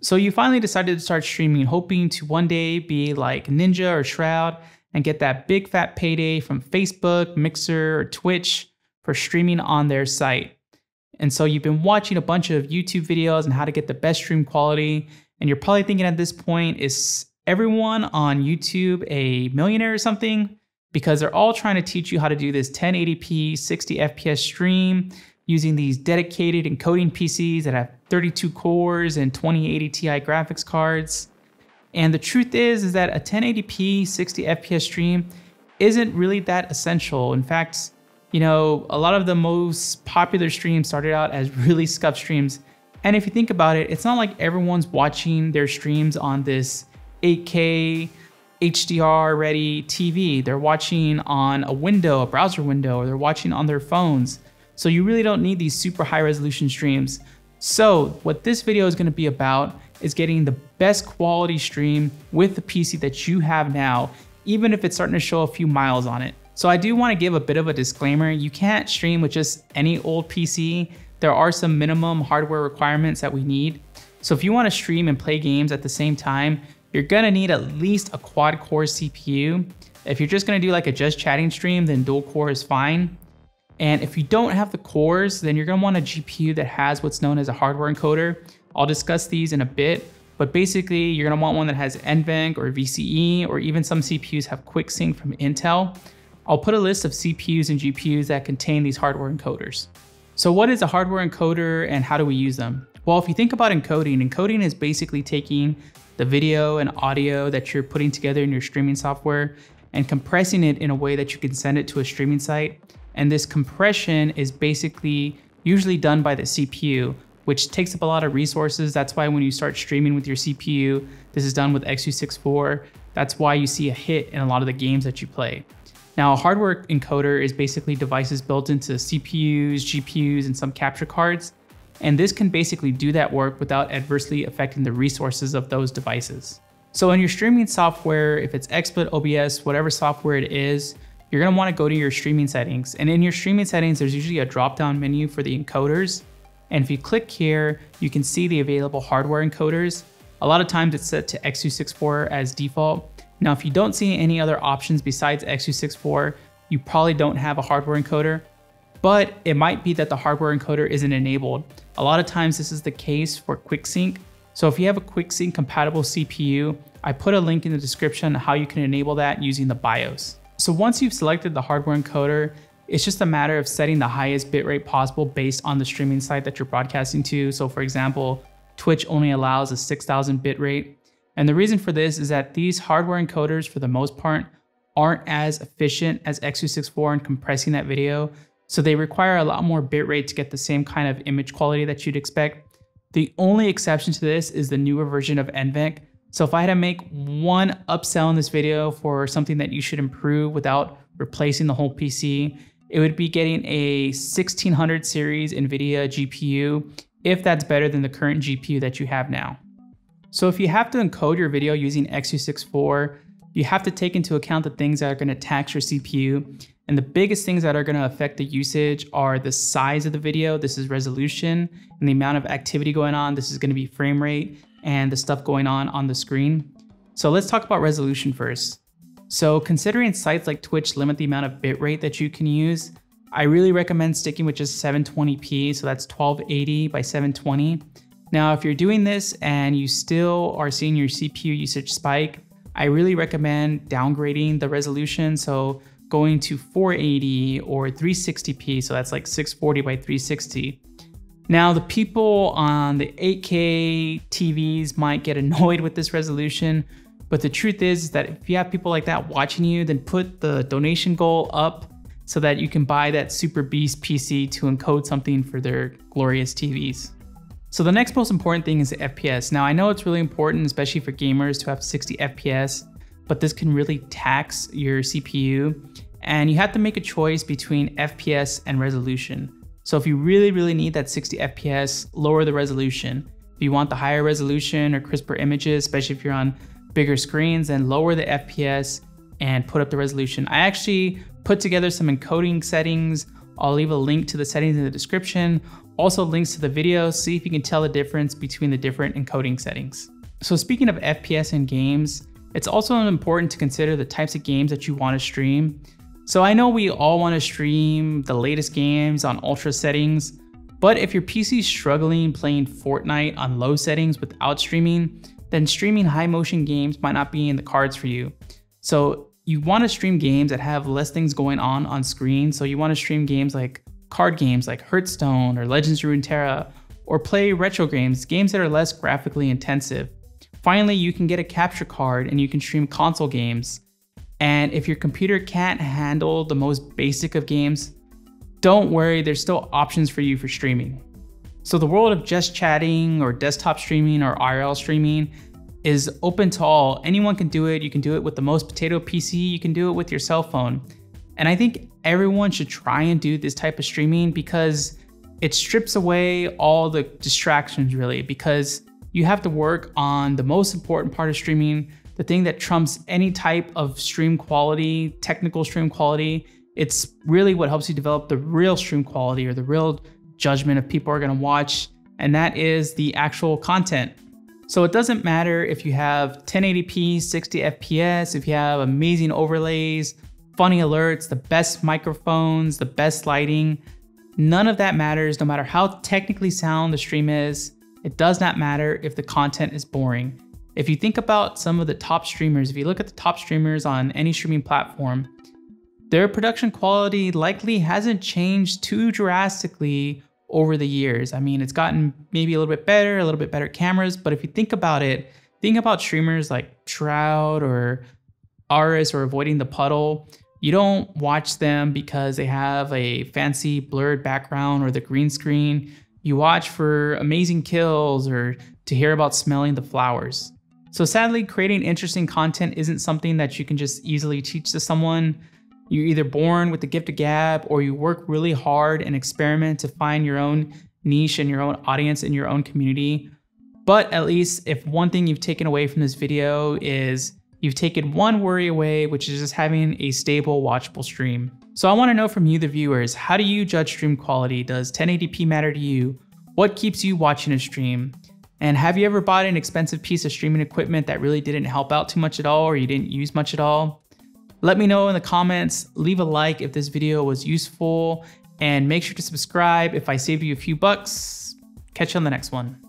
So you finally decided to start streaming, hoping to one day be like Ninja or Shroud and get that big fat payday from Facebook, Mixer, or Twitch for streaming on their site. And so you've been watching a bunch of YouTube videos on how to get the best stream quality. And you're probably thinking at this point, is everyone on YouTube a millionaire or something? Because they're all trying to teach you how to do this 1080p, 60 FPS stream using these dedicated encoding PCs that have 32 cores and 2080 Ti graphics cards. And the truth is, is that a 1080p 60 FPS stream isn't really that essential. In fact, you know, a lot of the most popular streams started out as really scuffed streams. And if you think about it, it's not like everyone's watching their streams on this 8K HDR ready TV. They're watching on a window, a browser window, or they're watching on their phones. So you really don't need these super high resolution streams. So what this video is gonna be about is getting the best quality stream with the PC that you have now, even if it's starting to show a few miles on it. So I do wanna give a bit of a disclaimer. You can't stream with just any old PC. There are some minimum hardware requirements that we need. So if you wanna stream and play games at the same time, you're gonna need at least a quad core CPU. If you're just gonna do like a just chatting stream, then dual core is fine. And if you don't have the cores, then you're gonna want a GPU that has what's known as a hardware encoder. I'll discuss these in a bit, but basically you're gonna want one that has NVENC or VCE, or even some CPUs have QuickSync from Intel. I'll put a list of CPUs and GPUs that contain these hardware encoders. So what is a hardware encoder and how do we use them? Well, if you think about encoding, encoding is basically taking the video and audio that you're putting together in your streaming software and compressing it in a way that you can send it to a streaming site and this compression is basically usually done by the CPU, which takes up a lot of resources. That's why when you start streaming with your CPU, this is done with X264. That's why you see a hit in a lot of the games that you play. Now, a hardware encoder is basically devices built into CPUs, GPUs, and some capture cards. And this can basically do that work without adversely affecting the resources of those devices. So in your streaming software, if it's XSplit, OBS, whatever software it is, you're gonna wanna go to your streaming settings. And in your streaming settings, there's usually a drop-down menu for the encoders. And if you click here, you can see the available hardware encoders. A lot of times it's set to X264 as default. Now, if you don't see any other options besides X264, you probably don't have a hardware encoder, but it might be that the hardware encoder isn't enabled. A lot of times this is the case for QuickSync. So if you have a QuickSync compatible CPU, I put a link in the description how you can enable that using the BIOS. So once you've selected the hardware encoder, it's just a matter of setting the highest bitrate possible based on the streaming site that you're broadcasting to. So for example, Twitch only allows a 6000 bitrate. And the reason for this is that these hardware encoders, for the most part, aren't as efficient as X264 in compressing that video. So they require a lot more bitrate to get the same kind of image quality that you'd expect. The only exception to this is the newer version of NVENC, so if I had to make one upsell in this video for something that you should improve without replacing the whole PC, it would be getting a 1600 series NVIDIA GPU if that's better than the current GPU that you have now. So if you have to encode your video using X264, you have to take into account the things that are gonna tax your CPU. And the biggest things that are gonna affect the usage are the size of the video, this is resolution, and the amount of activity going on, this is gonna be frame rate, and the stuff going on on the screen. So let's talk about resolution first. So considering sites like Twitch limit the amount of bitrate that you can use, I really recommend sticking with just 720p, so that's 1280 by 720. Now, if you're doing this and you still are seeing your CPU usage spike, I really recommend downgrading the resolution. So going to 480 or 360p, so that's like 640 by 360. Now, the people on the 8K TVs might get annoyed with this resolution, but the truth is that if you have people like that watching you, then put the donation goal up so that you can buy that Super Beast PC to encode something for their glorious TVs. So the next most important thing is the FPS. Now I know it's really important, especially for gamers to have 60 FPS, but this can really tax your CPU and you have to make a choice between FPS and resolution. So if you really, really need that 60 FPS, lower the resolution. If you want the higher resolution or crisper images, especially if you're on bigger screens, then lower the FPS and put up the resolution. I actually put together some encoding settings I'll leave a link to the settings in the description, also links to the video, see if you can tell the difference between the different encoding settings. So speaking of FPS in games, it's also important to consider the types of games that you want to stream. So I know we all want to stream the latest games on ultra settings, but if your PC is struggling playing Fortnite on low settings without streaming, then streaming high motion games might not be in the cards for you. So you want to stream games that have less things going on on screen. So you want to stream games like card games like Hearthstone or Legends of Runeterra, or play retro games, games that are less graphically intensive. Finally, you can get a capture card and you can stream console games. And if your computer can't handle the most basic of games, don't worry, there's still options for you for streaming. So the world of just chatting or desktop streaming or IRL streaming is open to all. Anyone can do it. You can do it with the most potato PC, you can do it with your cell phone. And I think everyone should try and do this type of streaming because it strips away all the distractions really because you have to work on the most important part of streaming, the thing that trumps any type of stream quality, technical stream quality. It's really what helps you develop the real stream quality or the real judgment of people are going to watch, and that is the actual content. So it doesn't matter if you have 1080p, 60 FPS, if you have amazing overlays, funny alerts, the best microphones, the best lighting. None of that matters no matter how technically sound the stream is. It does not matter if the content is boring. If you think about some of the top streamers, if you look at the top streamers on any streaming platform, their production quality likely hasn't changed too drastically over the years. I mean, it's gotten maybe a little bit better, a little bit better cameras, but if you think about it, think about streamers like Shroud or Aris or Avoiding the Puddle. You don't watch them because they have a fancy blurred background or the green screen. You watch for amazing kills or to hear about smelling the flowers. So sadly, creating interesting content isn't something that you can just easily teach to someone. You're either born with the gift of gab or you work really hard and experiment to find your own niche and your own audience in your own community. But at least if one thing you've taken away from this video is you've taken one worry away, which is just having a stable watchable stream. So I wanna know from you, the viewers, how do you judge stream quality? Does 1080p matter to you? What keeps you watching a stream? And have you ever bought an expensive piece of streaming equipment that really didn't help out too much at all or you didn't use much at all? Let me know in the comments, leave a like if this video was useful, and make sure to subscribe if I saved you a few bucks. Catch you on the next one.